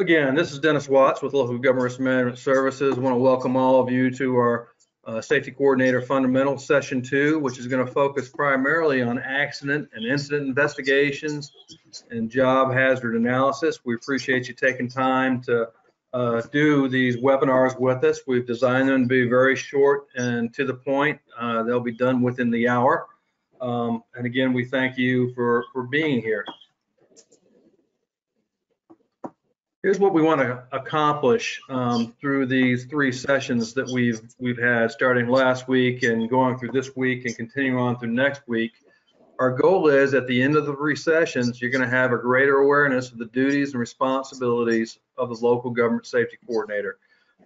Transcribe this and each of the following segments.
Again, this is Dennis Watts with Local Government Risk Management Services. I want to welcome all of you to our uh, Safety Coordinator Fundamental Session 2, which is going to focus primarily on accident and incident investigations and job hazard analysis. We appreciate you taking time to uh, do these webinars with us. We've designed them to be very short and to the point. Uh, they'll be done within the hour. Um, and again, we thank you for, for being here. Here's what we want to accomplish um, through these three sessions that we've we've had starting last week and going through this week and continuing on through next week. Our goal is at the end of the three sessions, you're going to have a greater awareness of the duties and responsibilities of the local government safety coordinator.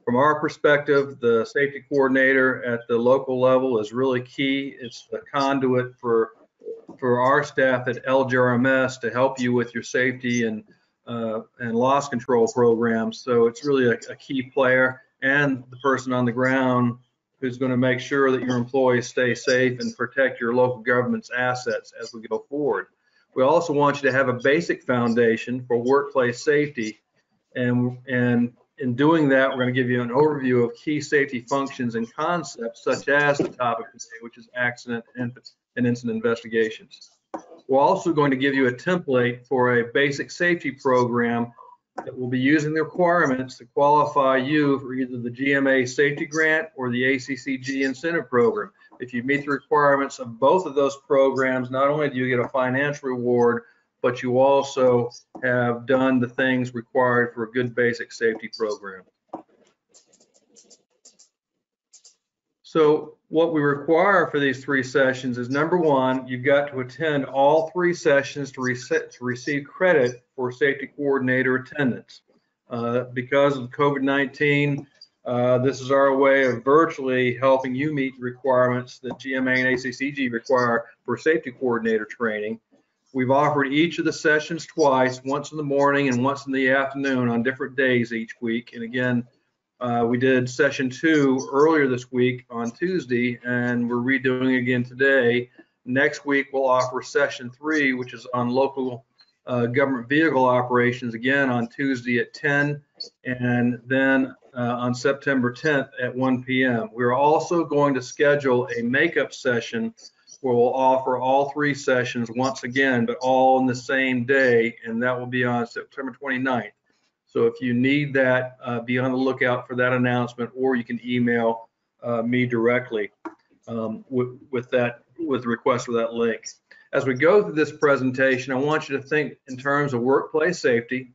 From our perspective, the safety coordinator at the local level is really key. It's the conduit for for our staff at LGRMS to help you with your safety and uh, and loss control programs. So it's really a, a, key player and the person on the ground who's going to make sure that your employees stay safe and protect your local government's assets as we go forward. We also want you to have a basic foundation for workplace safety. And, and in doing that, we're going to give you an overview of key safety functions and concepts, such as the topic today, which is accident and, and incident investigations. We're also going to give you a template for a basic safety program that will be using the requirements to qualify you for either the GMA safety grant or the ACCG incentive program. If you meet the requirements of both of those programs, not only do you get a financial reward, but you also have done the things required for a good basic safety program. So what we require for these three sessions is number one, you've got to attend all three sessions to, to receive credit for safety coordinator attendance. Uh, because of COVID-19, uh, this is our way of virtually helping you meet the requirements that GMA and ACCG require for safety coordinator training. We've offered each of the sessions twice, once in the morning and once in the afternoon on different days each week. And again, uh, we did session two earlier this week on Tuesday, and we're redoing again today. Next week, we'll offer session three, which is on local uh, government vehicle operations again on Tuesday at 10, and then uh, on September 10th at 1 p.m. We're also going to schedule a makeup session where we'll offer all three sessions once again, but all in the same day, and that will be on September 29th. So if you need that, uh, be on the lookout for that announcement, or you can email uh, me directly um, with, with that, with request for that link. As we go through this presentation, I want you to think in terms of workplace safety.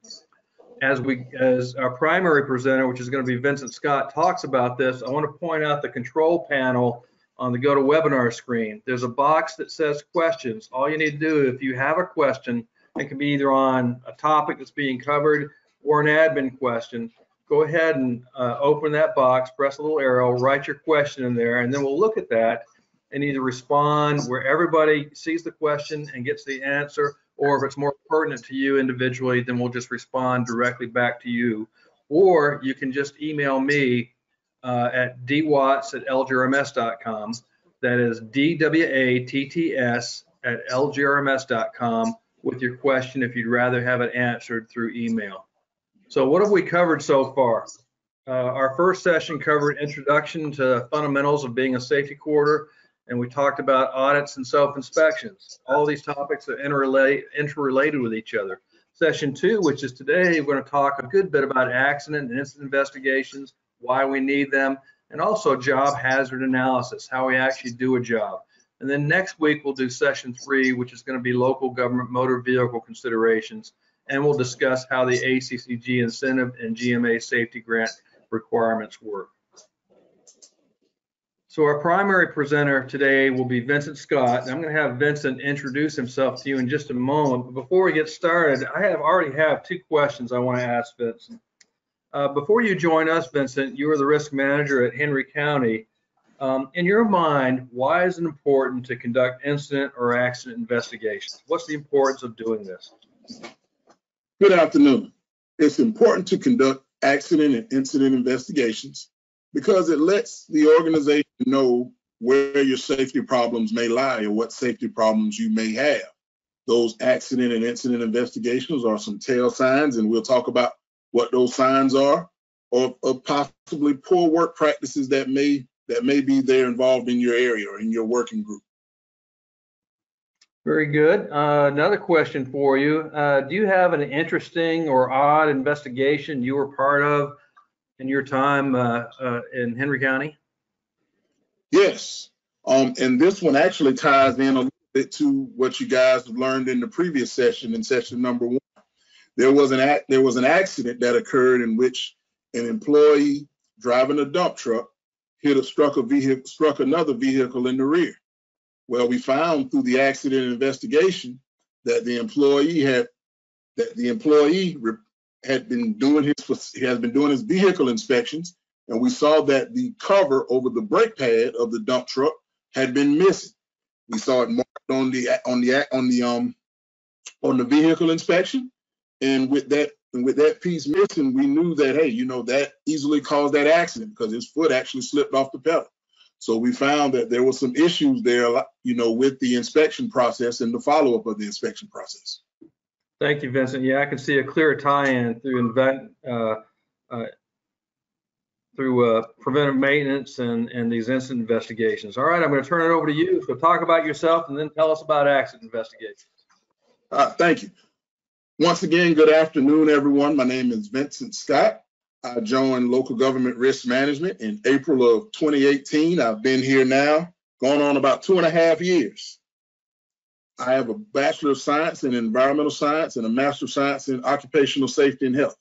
As we, as our primary presenter, which is going to be Vincent Scott, talks about this, I want to point out the control panel on the GoToWebinar screen. There's a box that says questions. All you need to do, if you have a question, it can be either on a topic that's being covered or an admin question, go ahead and uh, open that box, press a little arrow, write your question in there, and then we'll look at that and either respond where everybody sees the question and gets the answer, or if it's more pertinent to you individually, then we'll just respond directly back to you. Or you can just email me uh, at dwatts at lgrms.com. That is D-W-A-T-T-S at lgrms.com with your question if you'd rather have it answered through email. So what have we covered so far? Uh, our first session covered introduction to fundamentals of being a safety quarter, and we talked about audits and self-inspections. All these topics are interrelate, interrelated with each other. Session two, which is today, we're going to talk a good bit about accident and incident investigations, why we need them, and also job hazard analysis, how we actually do a job. And then next week, we'll do session three, which is going to be local government motor vehicle considerations and we'll discuss how the ACCG incentive and GMA safety grant requirements work. So our primary presenter today will be Vincent Scott. and I'm going to have Vincent introduce himself to you in just a moment. But before we get started, I have already have two questions I want to ask Vincent. Uh, before you join us, Vincent, you are the risk manager at Henry County. Um, in your mind, why is it important to conduct incident or accident investigations? What's the importance of doing this? Good afternoon. It's important to conduct accident and incident investigations because it lets the organization know where your safety problems may lie or what safety problems you may have. Those accident and incident investigations are some tail signs, and we'll talk about what those signs are, or, possibly poor work practices that may that may be there involved in your area or in your working group. Very good. Uh, another question for you. Uh, do you have an interesting or odd investigation you were part of in your time uh, uh in Henry County? Yes. Um, and this one actually ties in a little bit to what you guys have learned in the previous session, in session number one. There was an there was an accident that occurred in which an employee driving a dump truck hit a struck a vehicle struck another vehicle in the rear. Well, we found through the accident investigation that the employee had that the employee had been doing his he has been doing his vehicle inspections, and we saw that the cover over the brake pad of the dump truck had been missing. We saw it marked on the on the on the um on the vehicle inspection, and with that and with that piece missing, we knew that hey, you know that easily caused that accident because his foot actually slipped off the pedal. So we found that there were some issues there, you know, with the inspection process and the follow-up of the inspection process. Thank you, Vincent. Yeah, I can see a clear tie-in through invent, uh, uh, through uh, preventive maintenance and, and these incident investigations. All right, I'm going to turn it over to you. So talk about yourself and then tell us about accident investigations. Uh, thank you. Once again, good afternoon, everyone. My name is Vincent Scott. I joined local government risk management in April of 2018. I've been here now, going on about two and a half years. I have a Bachelor of Science in Environmental Science and a Master of Science in Occupational Safety and Health.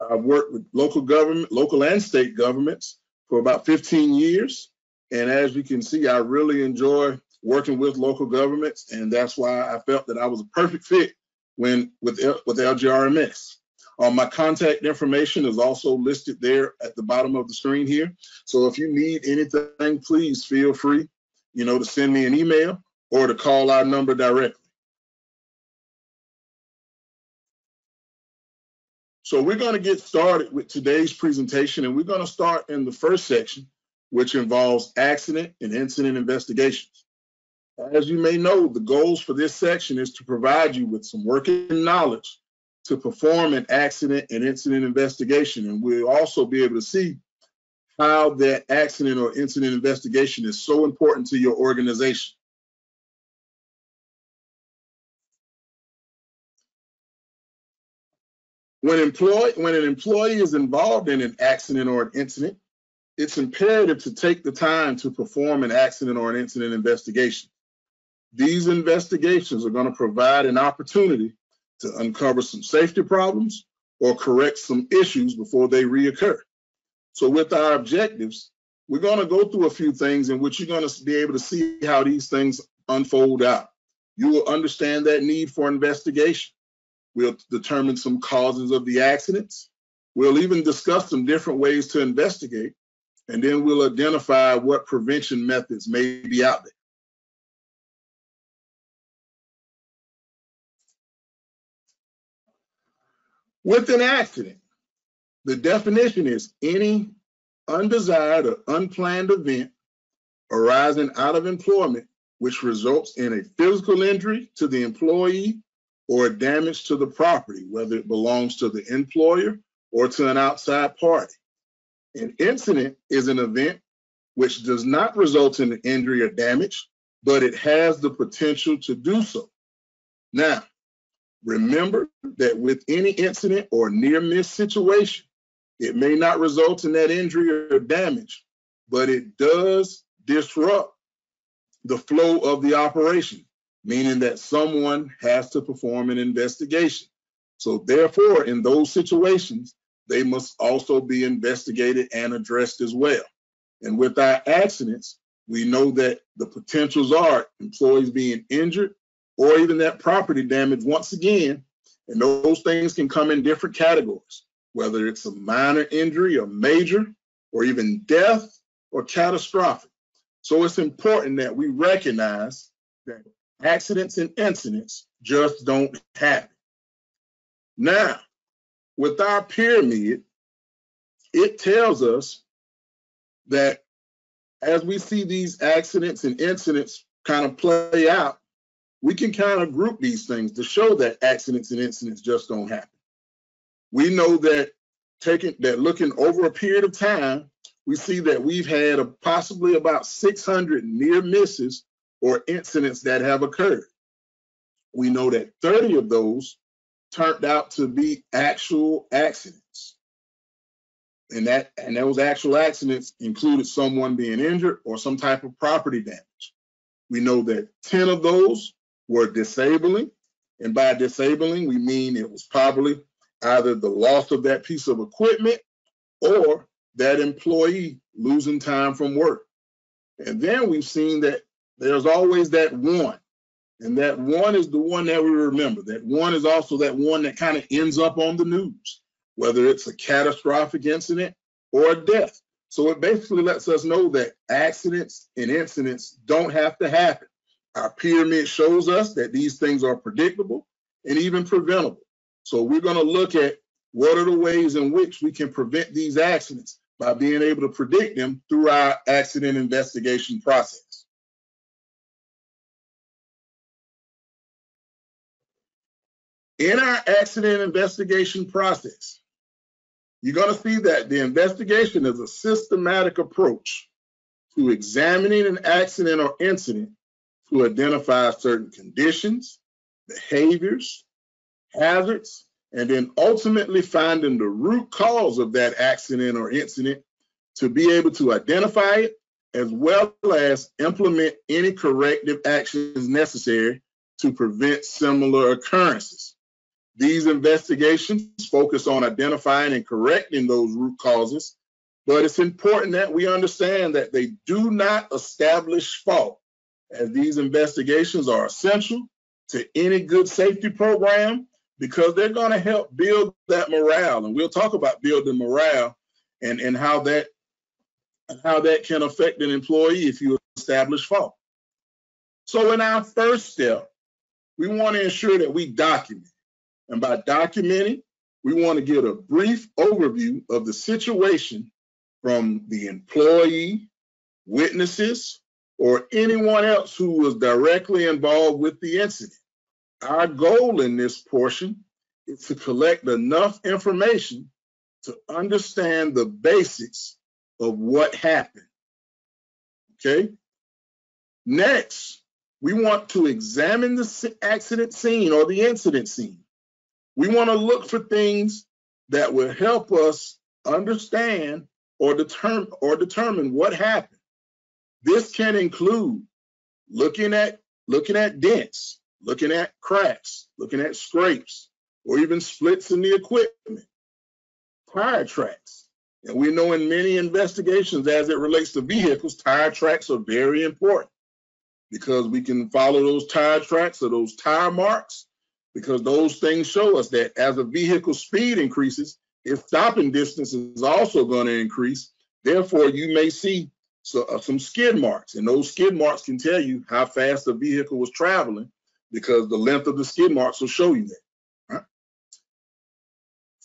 I've worked with local government, local and state governments for about 15 years. And as you can see, I really enjoy working with local governments. And that's why I felt that I was a perfect fit when with, with LGRMS. Um, my contact information is also listed there at the bottom of the screen here. So if you need anything, please feel free, you know, to send me an email or to call our number directly. So we're going to get started with today's presentation, and we're going to start in the first section, which involves accident and incident investigations. As you may know, the goals for this section is to provide you with some working knowledge to perform an accident and incident investigation. And we'll also be able to see how that accident or incident investigation is so important to your organization. When, employee, when an employee is involved in an accident or an incident, it's imperative to take the time to perform an accident or an incident investigation. These investigations are going to provide an opportunity to uncover some safety problems or correct some issues before they reoccur. So with our objectives, we're going to go through a few things in which you're going to be able to see how these things unfold out. You will understand that need for investigation. We'll determine some causes of the accidents. We'll even discuss some different ways to investigate, and then we'll identify what prevention methods may be out there. With an accident, the definition is any undesired or unplanned event arising out of employment which results in a physical injury to the employee or damage to the property, whether it belongs to the employer or to an outside party. An incident is an event which does not result in an injury or damage, but it has the potential to do so. Now, Remember that with any incident or near miss situation, it may not result in that injury or damage, but it does disrupt the flow of the operation, meaning that someone has to perform an investigation. So, therefore, in those situations, they must also be investigated and addressed as well. And with our accidents, we know that the potentials are employees being injured or even that property damage once again. And those things can come in different categories, whether it's a minor injury or major, or even death or catastrophic. So it's important that we recognize that accidents and incidents just don't happen. Now, with our pyramid, it tells us that as we see these accidents and incidents kind of play out, we can kind of group these things to show that accidents and incidents just don't happen. We know that taking that looking over a period of time, we see that we've had a, possibly about 600 near misses or incidents that have occurred. We know that 30 of those turned out to be actual accidents. And that and those actual accidents included someone being injured or some type of property damage. We know that 10 of those were disabling. And by disabling, we mean it was probably either the loss of that piece of equipment or that employee losing time from work. And then we've seen that there's always that one. And that one is the one that we remember. That one is also that one that kind of ends up on the news, whether it's a catastrophic incident or a death. So it basically lets us know that accidents and incidents don't have to happen. Our pyramid shows us that these things are predictable and even preventable. So we're going to look at what are the ways in which we can prevent these accidents by being able to predict them through our accident investigation process. In our accident investigation process, you're going to see that the investigation is a systematic approach to examining an accident or incident to identify certain conditions, behaviors, hazards, and then ultimately finding the root cause of that accident or incident to be able to identify it as well as implement any corrective actions necessary to prevent similar occurrences. These investigations focus on identifying and correcting those root causes, but it's important that we understand that they do not establish fault, as these investigations are essential to any good safety program because they're going to help build that morale. And we'll talk about building morale and, and how that how that can affect an employee if you establish fault. So in our first step, we want to ensure that we document. And by documenting, we want to get a brief overview of the situation from the employee, witnesses, or anyone else who was directly involved with the incident. Our goal in this portion is to collect enough information to understand the basics of what happened. Okay. Next, we want to examine the accident scene or the incident scene. We want to look for things that will help us understand or determine or determine what happened. This can include looking at looking at dents, looking at cracks, looking at scrapes, or even splits in the equipment, tire tracks. And we know in many investigations as it relates to vehicles, tire tracks are very important because we can follow those tire tracks or those tire marks because those things show us that as a vehicle speed increases, its stopping distance is also going to increase. Therefore, you may see so, uh, some skid marks, and those skid marks can tell you how fast the vehicle was traveling because the length of the skid marks will show you that.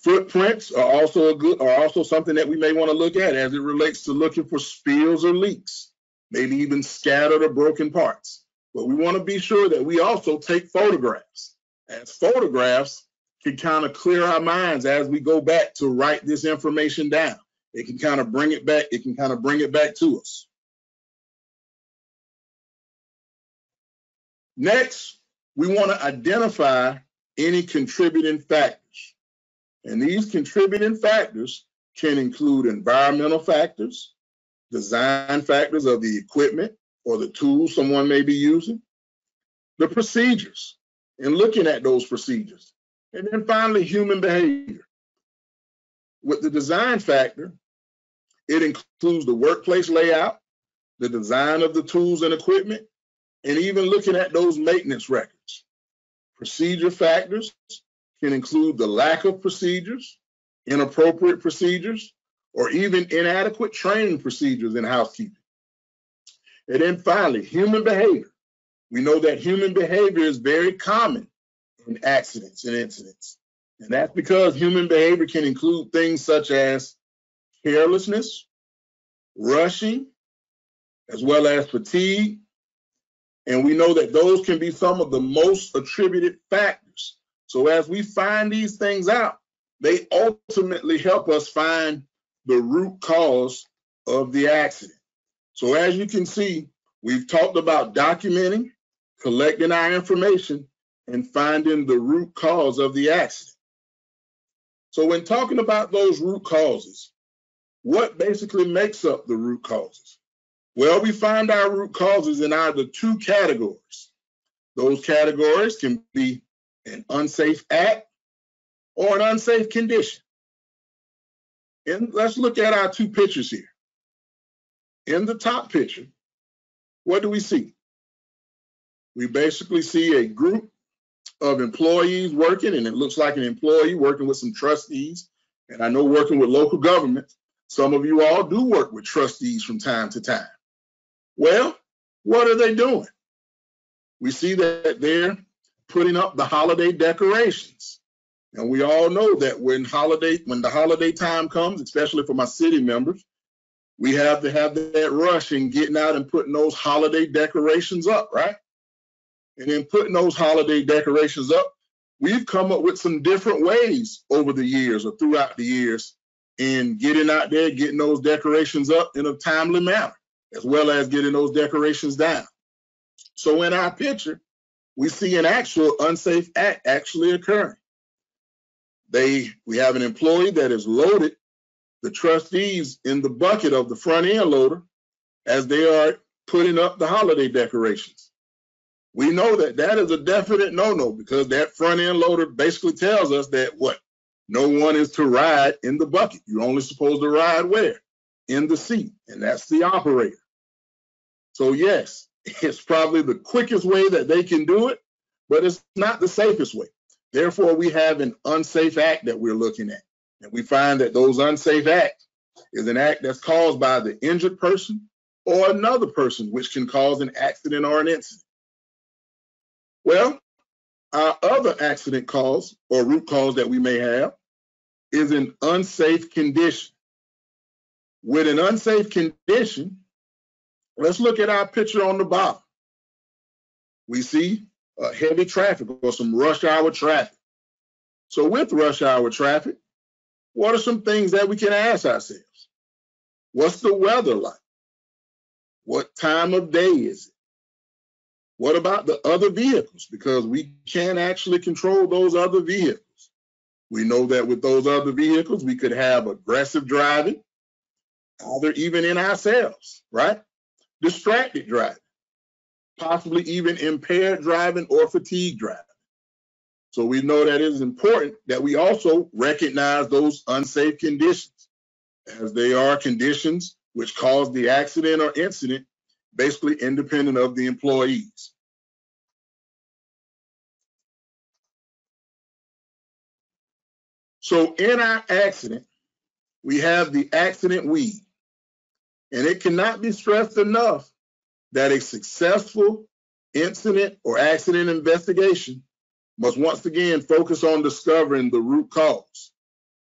Footprints are also a good are also something that we may want to look at as it relates to looking for spills or leaks, maybe even scattered or broken parts. But we want to be sure that we also take photographs, as photographs can kind of clear our minds as we go back to write this information down. It can kind of bring it back. It can kind of bring it back to us. Next, we want to identify any contributing factors. And these contributing factors can include environmental factors, design factors of the equipment or the tools someone may be using, the procedures, and looking at those procedures. And then finally, human behavior. With the design factor, it includes the workplace layout, the design of the tools and equipment, and even looking at those maintenance records. Procedure factors can include the lack of procedures, inappropriate procedures, or even inadequate training procedures in housekeeping. And then finally, human behavior. We know that human behavior is very common in accidents and incidents. And that's because human behavior can include things such as carelessness, rushing, as well as fatigue, and we know that those can be some of the most attributed factors. So as we find these things out, they ultimately help us find the root cause of the accident. So as you can see, we've talked about documenting, collecting our information, and finding the root cause of the accident. So when talking about those root causes, what basically makes up the root causes? Well, we find our root causes in either two categories. Those categories can be an unsafe act or an unsafe condition. And let's look at our two pictures here. In the top picture, what do we see? We basically see a group of employees working, and it looks like an employee working with some trustees. And I know working with local government, some of you all do work with trustees from time to time. Well, what are they doing? We see that they're putting up the holiday decorations. And we all know that when holiday when the holiday time comes, especially for my city members, we have to have that rush in getting out and putting those holiday decorations up, right? And in putting those holiday decorations up, we've come up with some different ways over the years or throughout the years in getting out there, getting those decorations up in a timely manner, as well as getting those decorations down. So in our picture, we see an actual unsafe act actually occurring. They, we have an employee that has loaded the trustees in the bucket of the front end loader as they are putting up the holiday decorations. We know that that is a definite no-no because that front end loader basically tells us that what? No one is to ride in the bucket. You're only supposed to ride where? In the seat, and that's the operator. So yes, it's probably the quickest way that they can do it, but it's not the safest way. Therefore, we have an unsafe act that we're looking at. And we find that those unsafe acts is an act that's caused by the injured person or another person, which can cause an accident or an incident. Well, our other accident cause or root cause that we may have is an unsafe condition. With an unsafe condition, let's look at our picture on the bottom. We see heavy traffic or some rush hour traffic. So with rush hour traffic, what are some things that we can ask ourselves? What's the weather like? What time of day is it? What about the other vehicles? Because we can't actually control those other vehicles. We know that with those other vehicles, we could have aggressive driving, either even in ourselves, right? Distracted driving, possibly even impaired driving or fatigue driving. So we know that it is important that we also recognize those unsafe conditions as they are conditions which cause the accident or incident basically independent of the employees. So in our accident, we have the accident weed. And it cannot be stressed enough that a successful incident or accident investigation must once again focus on discovering the root cause.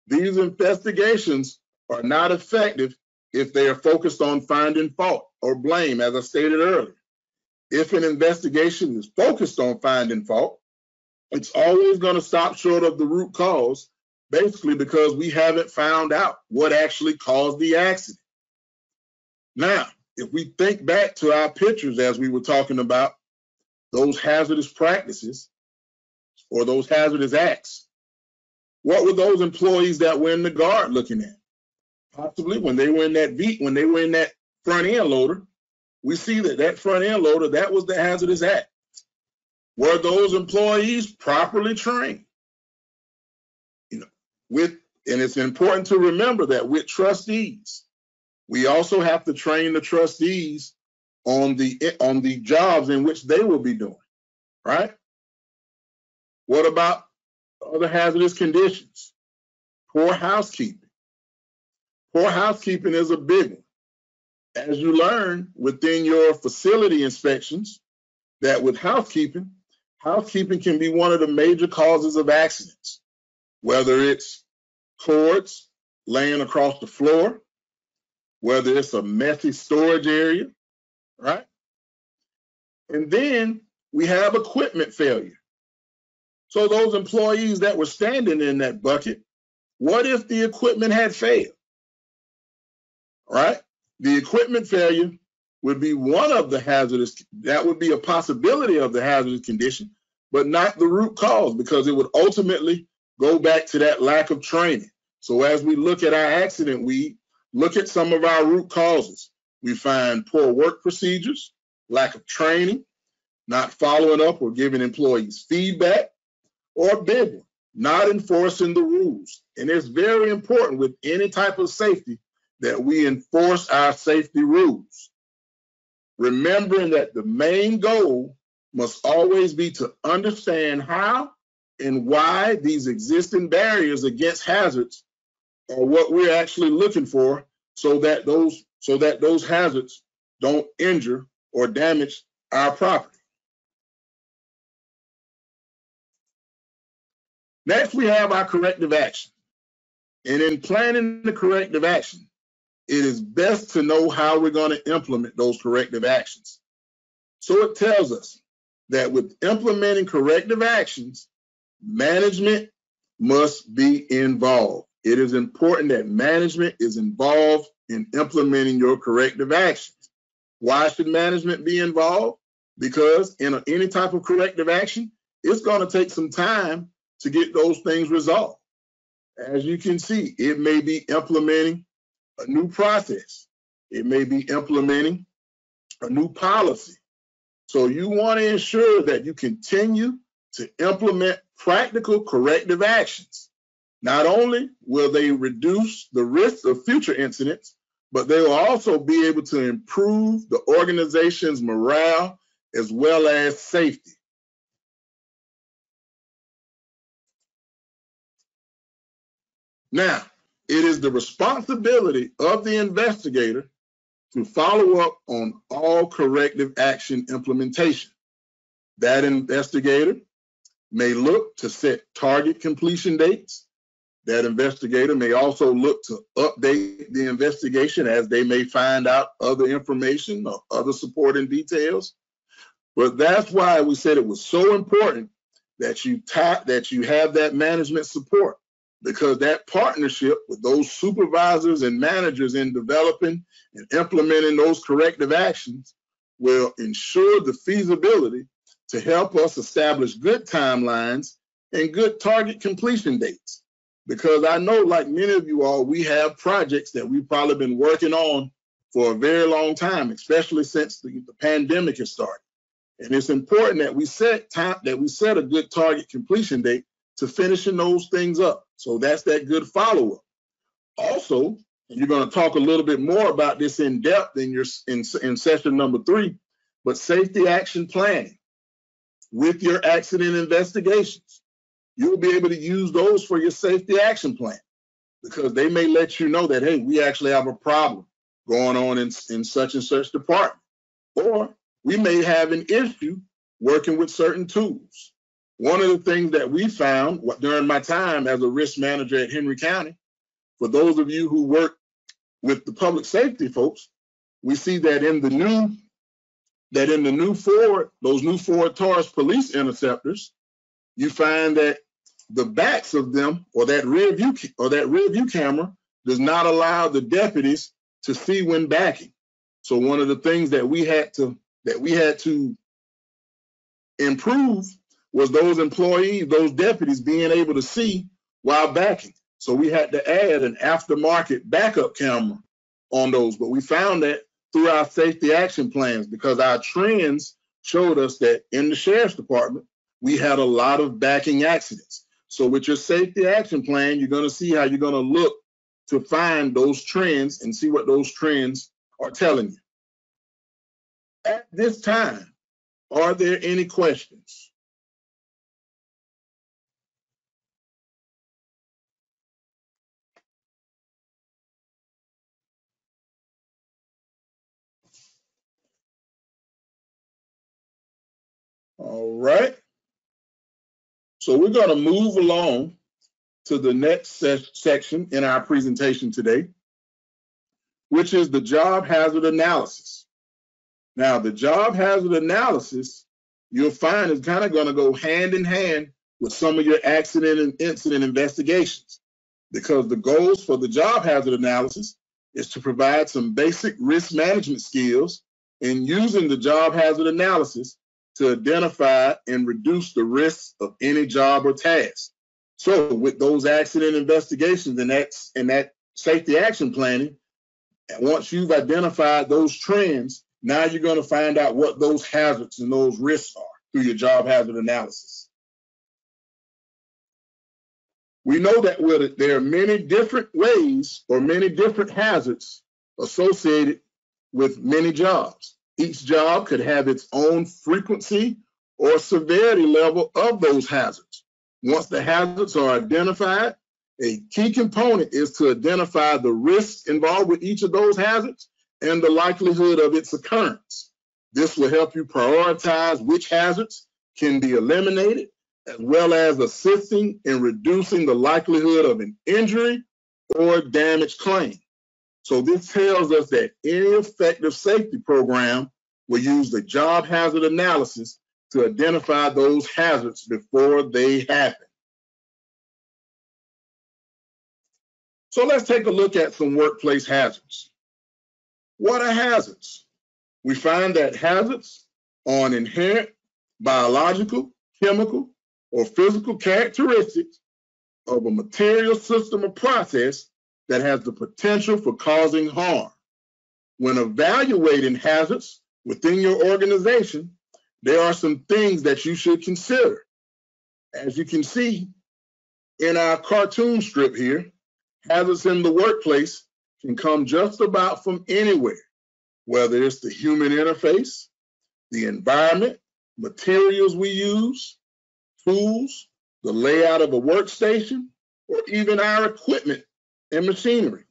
These investigations are not effective if they are focused on finding fault or blame, as I stated earlier. If an investigation is focused on finding fault, it's always going to stop short of the root cause, basically because we haven't found out what actually caused the accident. Now, if we think back to our pictures as we were talking about those hazardous practices, or those hazardous acts. What were those employees that were in the guard looking at? Possibly when they were in that beat, when they were in that front end loader, we see that that front end loader, that was the hazardous act. Were those employees properly trained? You know, with, and it's important to remember that with trustees, we also have to train the trustees on the on the jobs in which they will be doing, right? What about other hazardous conditions? Poor housekeeping. Poor housekeeping is a big one. As you learn within your facility inspections, that with housekeeping, housekeeping can be one of the major causes of accidents, whether it's cords laying across the floor, whether it's a messy storage area, right? And then we have equipment failure. So those employees that were standing in that bucket what if the equipment had failed? Right? The equipment failure would be one of the hazardous, that would be a possibility of the hazardous condition, but not the root cause because it would ultimately go back to that lack of training. So as we look at our accident, we look at some of our root causes. We find poor work procedures, lack of training, not following up or giving employees feedback, or one, not enforcing the rules. And it's very important with any type of safety that we enforce our safety rules. Remembering that the main goal must always be to understand how and why these existing barriers against hazards are what we're actually looking for so that those so that those hazards don't injure or damage our property. Next, we have our corrective action. And in planning the corrective action, it is best to know how we're going to implement those corrective actions. So it tells us that with implementing corrective actions, management must be involved. It is important that management is involved in implementing your corrective actions. Why should management be involved? Because in a, any type of corrective action, it's going to take some time to get those things resolved. As you can see, it may be implementing a new process. It may be implementing a new policy. So you want to ensure that you continue to implement practical corrective actions. Not only will they reduce the risk of future incidents, but they will also be able to improve the organization's morale as well as safety. Now, it is the responsibility of the investigator to follow up on all corrective action implementation. That investigator may look to set target completion dates. That investigator may also look to update the investigation as they may find out other information or other supporting details. But that's why we said it was so important that you tap that you have that management support because that partnership with those supervisors and managers in developing and implementing those corrective actions will ensure the feasibility to help us establish good timelines and good target completion dates. Because I know, like many of you all, we have projects that we've probably been working on for a very long time, especially since the, the pandemic has started. And it's important that we set time that we set a good target completion date to finishing those things up. So that's that good follow up. Also, you're going to talk a little bit more about this in depth in your in, in session number three, but safety action planning with your accident investigations. You'll be able to use those for your safety action plan because they may let you know that, hey, we actually have a problem going on in, in such and such department. Or we may have an issue working with certain tools. One of the things that we found during my time as a risk manager at Henry County, for those of you who work with the public safety folks, we see that in the new that in the new Ford, those new Ford Taurus police interceptors, you find that the backs of them or that rear view or that rear view camera does not allow the deputies to see when backing. So one of the things that we had to that we had to improve was those employees, those deputies being able to see while backing. So we had to add an aftermarket backup camera on those. But we found that through our safety action plans because our trends showed us that in the sheriff's department, we had a lot of backing accidents. So with your safety action plan, you're going to see how you're going to look to find those trends and see what those trends are telling you. At this time, are there any questions? All right. So we're going to move along to the next se section in our presentation today, which is the job hazard analysis. Now, the job hazard analysis, you'll find is kind of going to go hand in hand with some of your accident and incident investigations. because the goals for the job hazard analysis is to provide some basic risk management skills in using the job hazard analysis to identify and reduce the risks of any job or task. So with those accident investigations and that, and that safety action planning, once you've identified those trends, now you're going to find out what those hazards and those risks are through your job hazard analysis. We know that there are many different ways or many different hazards associated with many jobs. Each job could have its own frequency or severity level of those hazards. Once the hazards are identified, a key component is to identify the risks involved with each of those hazards and the likelihood of its occurrence. This will help you prioritize which hazards can be eliminated, as well as assisting in reducing the likelihood of an injury or damage claim. So this tells us that any effective safety program will use the job hazard analysis to identify those hazards before they happen. So let's take a look at some workplace hazards. What are hazards? We find that hazards are an inherent biological, chemical, or physical characteristics of a material system or process that has the potential for causing harm. When evaluating hazards within your organization, there are some things that you should consider. As you can see in our cartoon strip here, hazards in the workplace can come just about from anywhere, whether it's the human interface, the environment, materials we use, tools, the layout of a workstation, or even our equipment and machinery.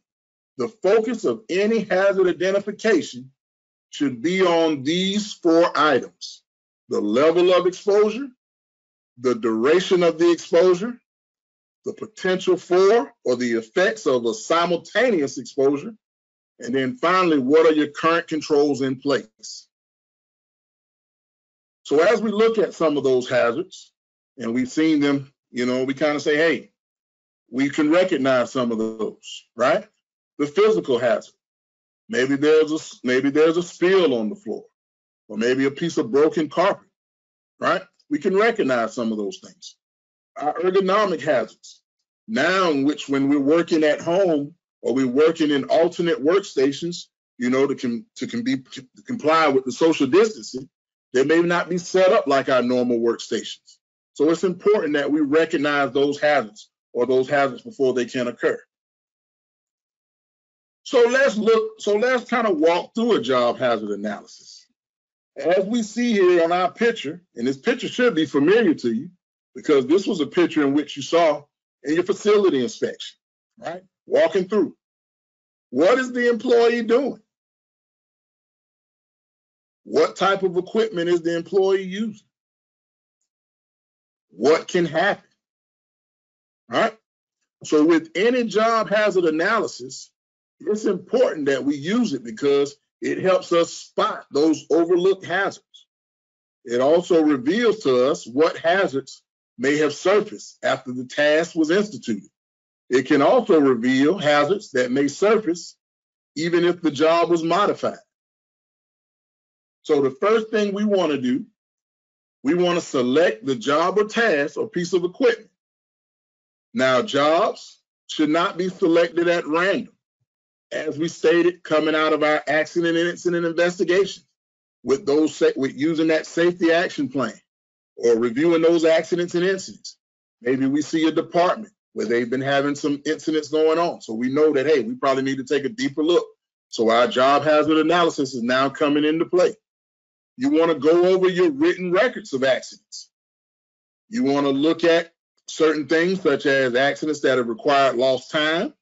The focus of any hazard identification should be on these four items. The level of exposure, the duration of the exposure, the potential for or the effects of a simultaneous exposure, and then finally, what are your current controls in place? So as we look at some of those hazards, and we've seen them, you know, we kind of say, hey, we can recognize some of those, right? The physical hazard. Maybe there's a maybe there's a spill on the floor, or maybe a piece of broken carpet, right? We can recognize some of those things. Our ergonomic hazards. Now, which when we're working at home or we're working in alternate workstations, you know, to, com- to, com- be, to comply with the social distancing, they may not be set up like our normal workstations. So it's important that we recognize those hazards or those hazards before they can occur. So let's look, so let's kind of walk through a job hazard analysis. As we see here on our picture, and this picture should be familiar to you because this was a picture in which you saw in your facility inspection, right? Walking through. What is the employee doing? What type of equipment is the employee using? What can happen? Right? So with any job hazard analysis, it's important that we use it because it helps us spot those overlooked hazards. It also reveals to us what hazards may have surfaced after the task was instituted. It can also reveal hazards that may surface even if the job was modified. So the first thing we want to do, we want to select the job or task or piece of equipment. Now, jobs should not be selected at random. As we stated, coming out of our accident and incident investigation, with those with using that safety action plan or reviewing those accidents and incidents. Maybe we see a department where they've been having some incidents going on. So we know that, hey, we probably need to take a deeper look. So our job hazard analysis is now coming into play. You want to go over your written records of accidents. You want to look at certain things such as accidents that have required lost time,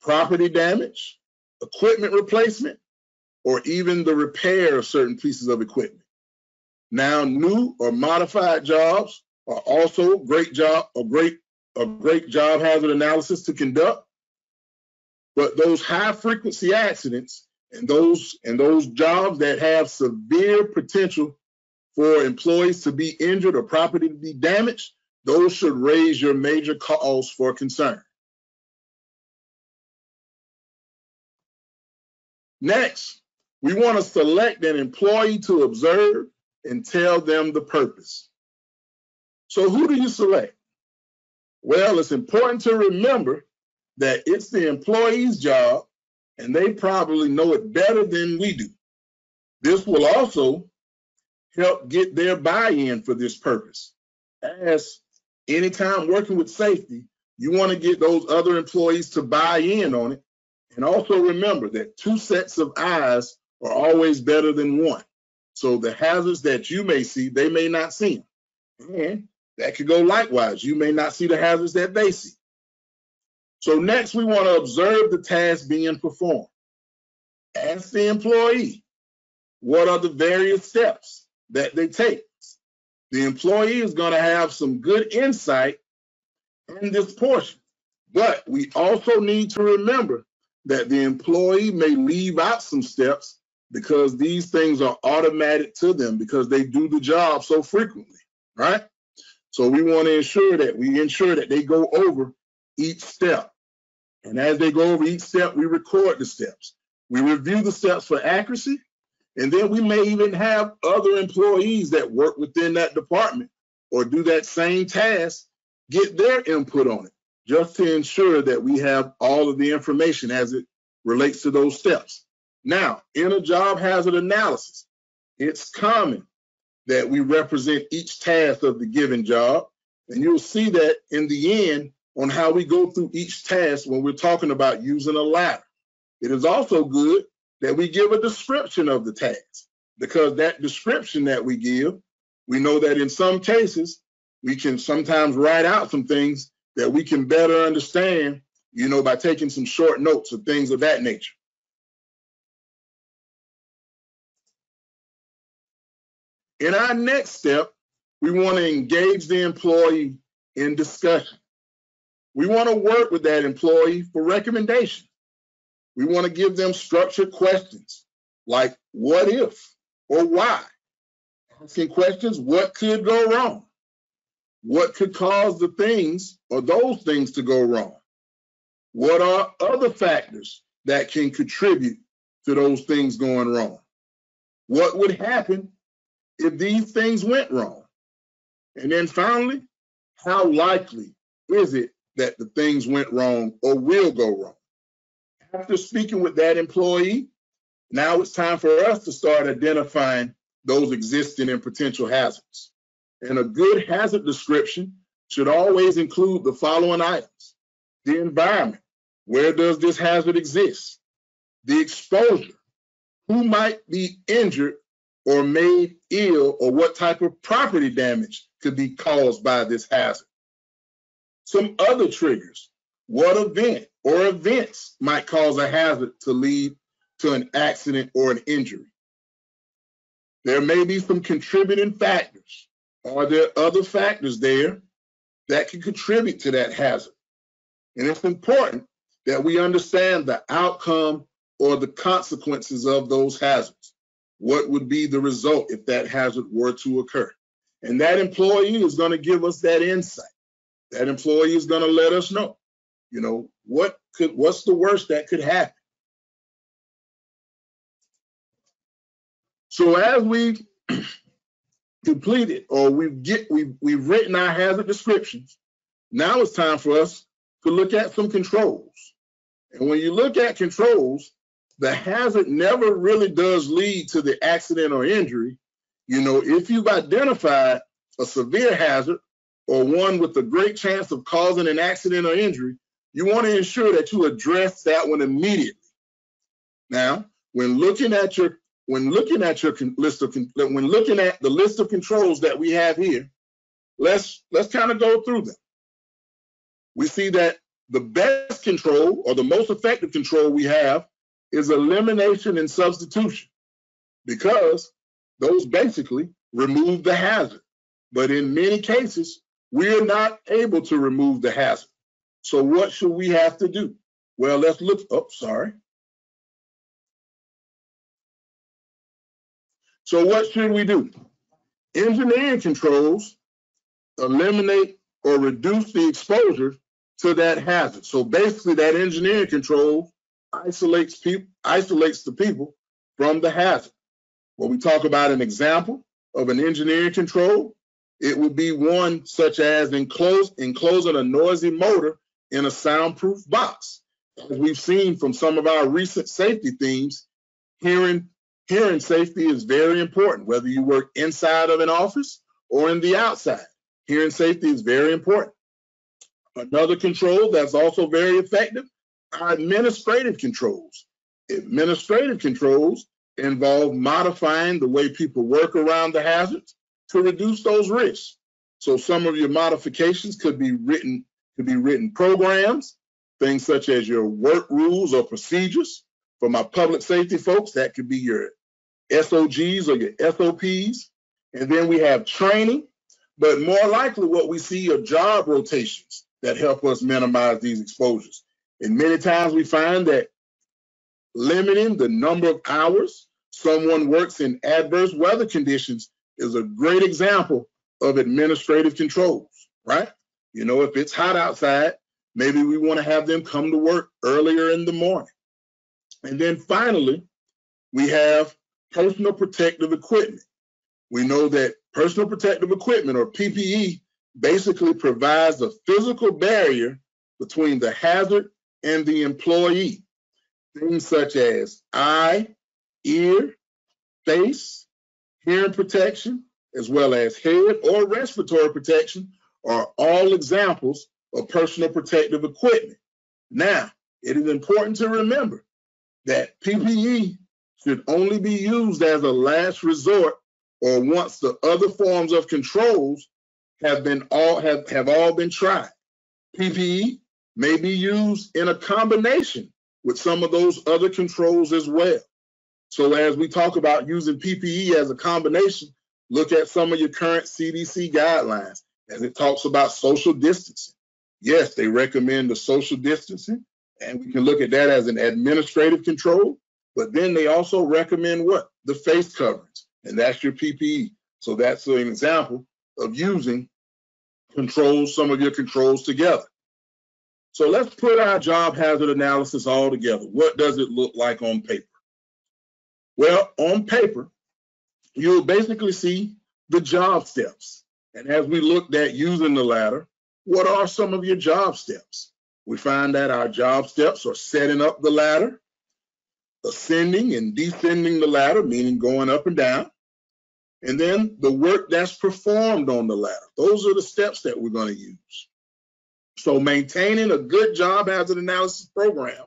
property damage, equipment replacement, or even the repair of certain pieces of equipment. Now, new or modified jobs are also great job, a great, a great job hazard analysis to conduct. But those high frequency accidents and those and those jobs that have severe potential for employees to be injured or property to be damaged, those should raise your major cause for concern. Next, we want to select an employee to observe and tell them the purpose. So who do you select? Well, it's important to remember that it's the employee's job and they probably know it better than we do. This will also help get their buy-in for this purpose as anytime working with safety, you want to get those other employees to buy in on it. And also remember that two sets of eyes are always better than one. So the hazards that you may see, they may not see them. And that could go likewise. You may not see the hazards that they see. So next, we want to observe the task being performed. Ask the employee, what are the various steps that they take? The employee is going to have some good insight in this portion, but we also need to remember that the employee may leave out some steps because these things are automatic to them because they do the job so frequently, right? So we want to ensure that we ensure that they go over each step. And as they go over each step, we record the steps. We review the steps for accuracy. And then we may even have other employees that work within that department or do that same task, get their input on it, just to ensure that we have all of the information as it relates to those steps. Now, in a job hazard analysis, it's common that we represent each task of the given job. And you'll see that in the end on how we go through each task when we're talking about using a ladder. It is also good that we give a description of the tax because that description that we give, we know that in some cases, we can sometimes write out some things that we can better understand, you know, by taking some short notes or things of that nature. In our next step, we want to engage the employee in discussion. We want to work with that employee for recommendation. We want to give them structured questions like what if or why. Asking questions, what could go wrong? What could cause the things or those things to go wrong? What are other factors that can contribute to those things going wrong? What would happen if these things went wrong? And then finally, how likely is it that the things went wrong or will go wrong? After speaking with that employee, now it's time for us to start identifying those existing and potential hazards. And a good hazard description should always include the following items. The environment, where does this hazard exist? The exposure, who might be injured or made ill or what type of property damage could be caused by this hazard. Some other triggers, what event or events might cause a hazard to lead to an accident or an injury. There may be some contributing factors. Are there other factors there that can contribute to that hazard? And it's important that we understand the outcome or the consequences of those hazards. What would be the result if that hazard were to occur? And that employee is going to give us that insight. That employee is going to let us know, you know, what could what's the worst that could happen? So as we completed or we get we we've written our hazard descriptions, now it's time for us to look at some controls. And when you look at controls, the hazard never really does lead to the accident or injury. You know, if you've identified a severe hazard or one with a great chance of causing an accident or injury, you want to ensure that you address that one immediately. Now, when looking at your when looking at your list of when looking at the list of controls that we have here, let's let's kind of go through them. We see that the best control or the most effective control we have is elimination and substitution because those basically remove the hazard. But in many cases, we are not able to remove the hazard. So what should we have to do? Well, let's look, oh, sorry. So what should we do? Engineering controls eliminate or reduce the exposure to that hazard. So basically that engineering control isolates people, isolates the people from the hazard. When we talk about an example of an engineering control, it would be one such as enclose, enclosing a noisy motor in a soundproof box. As we've seen from some of our recent safety themes, hearing, hearing safety is very important, whether you work inside of an office or in the outside. Hearing safety is very important. Another control that's also very effective are administrative controls. Administrative controls involve modifying the way people work around the hazards to reduce those risks. So some of your modifications could be written could be written programs, things such as your work rules or procedures. For my public safety folks, that could be your SOGs or your SOPs. And then we have training, but more likely what we see are job rotations that help us minimize these exposures. And many times we find that limiting the number of hours someone works in adverse weather conditions is a great example of administrative controls, right? You know, if it's hot outside, maybe we want to have them come to work earlier in the morning. And then finally, we have personal protective equipment. We know that personal protective equipment or PPE basically provides a physical barrier between the hazard and the employee. Things such as eye, ear, face, hearing protection, as well as head or respiratory protection are all examples of personal protective equipment. Now, it is important to remember that PPE should only be used as a last resort or once the other forms of controls have been all have, have all been tried. PPE may be used in a combination with some of those other controls as well. So as we talk about using PPE as a combination, look at some of your current CDC guidelines as it talks about social distancing. Yes, they recommend the social distancing, and we can look at that as an administrative control, but then they also recommend what? The face coverings, and that's your PPE. So that's an example of using controls, some of your controls together. So let's put our job hazard analysis all together. What does it look like on paper? Well, on paper, you'll basically see the job steps. And as we looked at using the ladder, what are some of your job steps? We find that our job steps are setting up the ladder, ascending and descending the ladder, meaning going up and down, and then the work that's performed on the ladder. Those are the steps that we're going to use. So maintaining a good job hazard analysis program,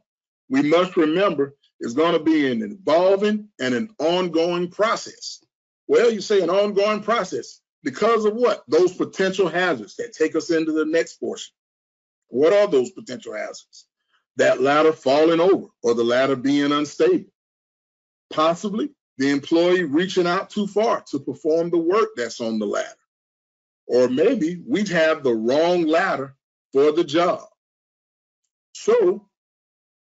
we must remember is going to be an evolving and an ongoing process. Well, you say an ongoing process because of what? Those potential hazards that take us into the next portion. What are those potential hazards? That ladder falling over or the ladder being unstable. Possibly the employee reaching out too far to perform the work that's on the ladder. Or maybe we'd have the wrong ladder for the job. So,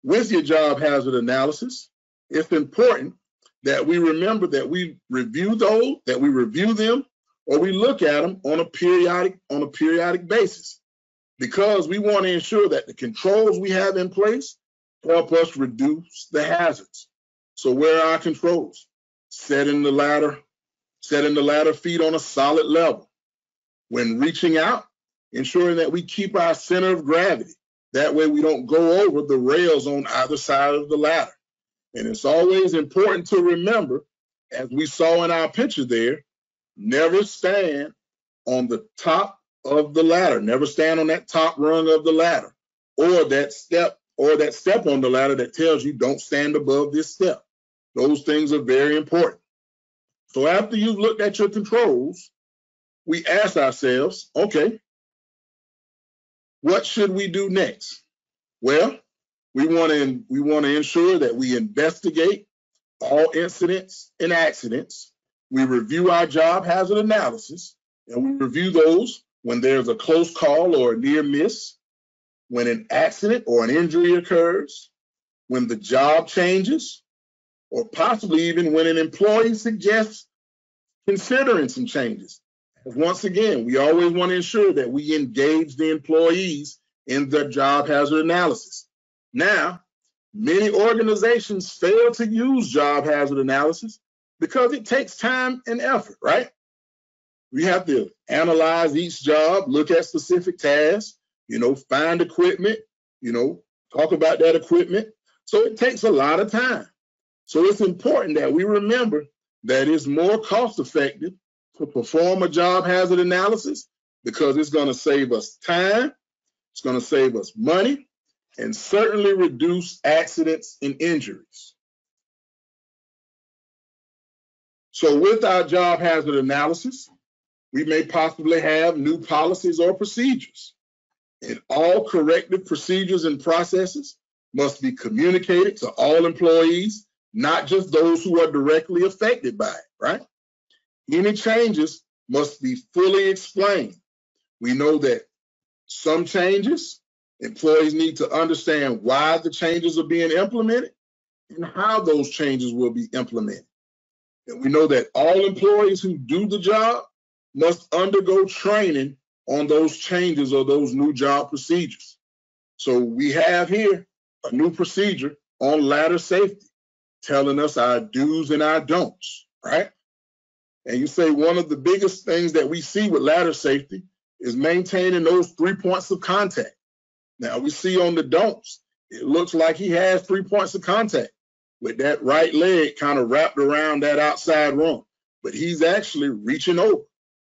with your job hazard analysis, it's important that we remember that we review those, that we review them, or we look at them on a periodic on a periodic basis, because we want to ensure that the controls we have in place help us reduce the hazards. So where are our controls? setting the ladder, setting the ladder feet on a solid level. When reaching out, ensuring that we keep our center of gravity. That way we don't go over the rails on either side of the ladder. And it's always important to remember, as we saw in our picture there, never stand on the top of the ladder. Never stand on that top rung of the ladder or that step or that step on the ladder that tells you don't stand above this step. Those things are very important. So after you've looked at your controls, we ask ourselves, okay, what should we do next? Well, we want to we want to ensure that we investigate all incidents and accidents. We review our job hazard analysis, and we review those when there's a close call or a near miss, when an accident or an injury occurs, when the job changes, or possibly even when an employee suggests considering some changes. Once again, we always want to ensure that we engage the employees in the job hazard analysis. Now, Many organizations fail to use job hazard analysis because it takes time and effort, right? We have to analyze each job, look at specific tasks, you know, find equipment, you know, talk about that equipment. So it takes a lot of time. So it's important that we remember that it's more cost effective to perform a job hazard analysis because it's going to save us time, it's going to save us money, and certainly reduce accidents and injuries. So with our job hazard analysis, we may possibly have new policies or procedures. And all corrective procedures and processes must be communicated to all employees, not just those who are directly affected by it, right? Any changes must be fully explained. We know that some changes, employees need to understand why the changes are being implemented and how those changes will be implemented. And we know that all employees who do the job must undergo training on those changes or those new job procedures. So we have here a new procedure on ladder safety, telling us our do's and our don'ts, right? And you say one of the biggest things that we see with ladder safety is maintaining those three points of contact. Now we see on the don'ts, it looks like he has three points of contact with that right leg kind of wrapped around that outside rung, but he's actually reaching over.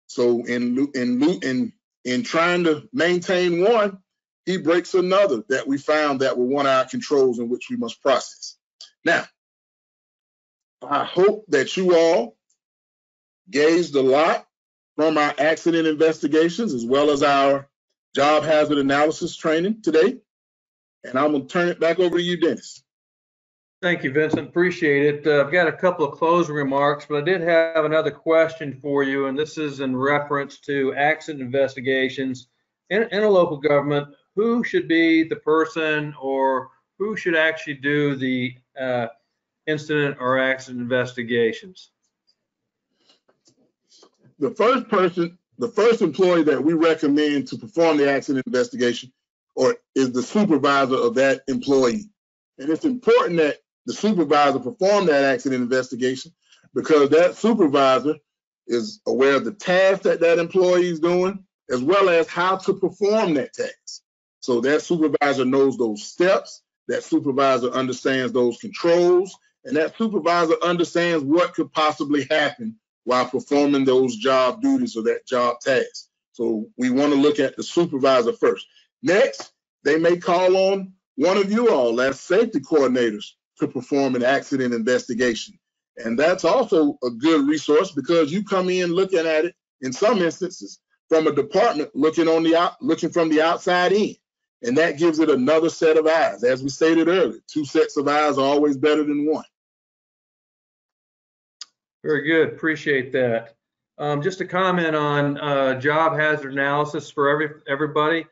So in in in in trying to maintain one, he breaks another that we found that were one of our controls in which we must process. Now, I hope that you all gauged a lot from our accident investigations as well as our job hazard analysis training today. And I'm gonna turn it back over to you, Dennis. Thank you, Vincent. Appreciate it. Uh, I've got a couple of closing remarks, but I did have another question for you, and this is in reference to accident investigations in, in a local government. Who should be the person or who should actually do the uh, incident or accident investigations? The first person, the first employee that we recommend to perform the accident investigation or is the supervisor of that employee. And it's important that the supervisor perform that accident investigation because that supervisor is aware of the task that that employee is doing as well as how to perform that task. So that supervisor knows those steps, that supervisor understands those controls, and that supervisor understands what could possibly happen while performing those job duties or that job task. So we want to look at the supervisor first. Next, they may call on one of you all as safety coordinators to perform an accident investigation. And that's also a good resource because you come in looking at it in some instances from a department looking on the out, looking from the outside in. And that gives it another set of eyes. As we stated earlier, two sets of eyes are always better than one. Very good. Appreciate that. Um, just a comment on uh, job hazard analysis for every everybody.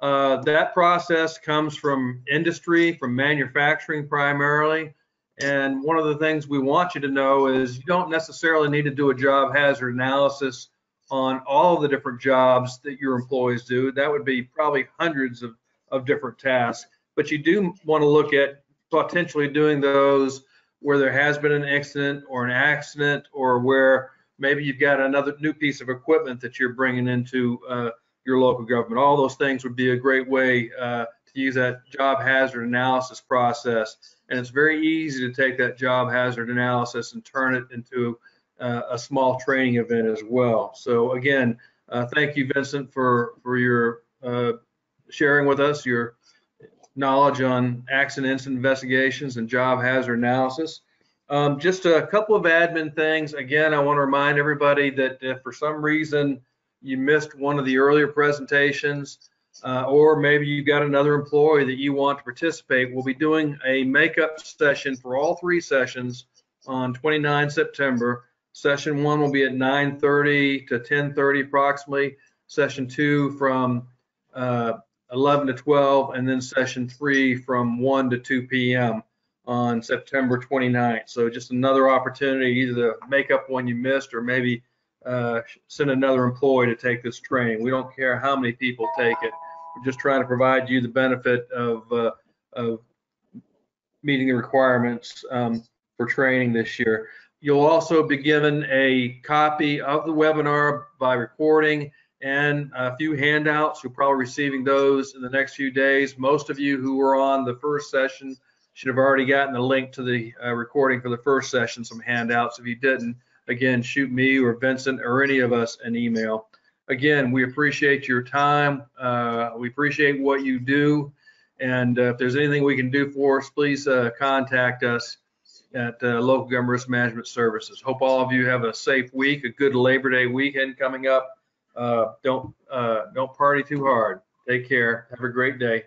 Uh, that process comes from industry, from manufacturing primarily. And one of the things we want you to know is you don't necessarily need to do a job hazard analysis on all the different jobs that your employees do. That would be probably hundreds of, of different tasks. But you do want to look at potentially doing those where there has been an accident or an accident or where maybe you've got another new piece of equipment that you're bringing into uh, your local government. All those things would be a great way uh, to use that job hazard analysis process. And it's very easy to take that job hazard analysis and turn it into uh, a small training event as well. So again, uh, thank you, Vincent, for for your uh, sharing with us your knowledge on accidents investigations and job hazard analysis. Um, just a couple of admin things. Again, I want to remind everybody that if for some reason you missed one of the earlier presentations, uh, or maybe you've got another employee that you want to participate, we'll be doing a makeup session for all three sessions on 29 September. Session one will be at 9:30 to 10:30 approximately. Session two from uh, 11 to 12, and then session three from 1 to 2 p.m. on September 29th. So just another opportunity either to make up one you missed or maybe uh, send another employee to take this training. We don't care how many people take it. We're just trying to provide you the benefit of, uh, of meeting the requirements um, for training this year. You'll also be given a copy of the webinar by recording and a few handouts. You're probably receiving those in the next few days. Most of you who were on the first session should have already gotten the link to the uh, recording for the first session, some handouts. If you didn't, again, shoot me or Vincent or any of us an email. Again, we appreciate your time. Uh, we appreciate what you do. And uh, if there's anything we can do for us, please uh, contact us at uh, Local Government Risk Management Services. Hope all of you have a safe week, a good Labor Day weekend coming up. Uh, don't uh, don't party too hard. Take care. Have a great day.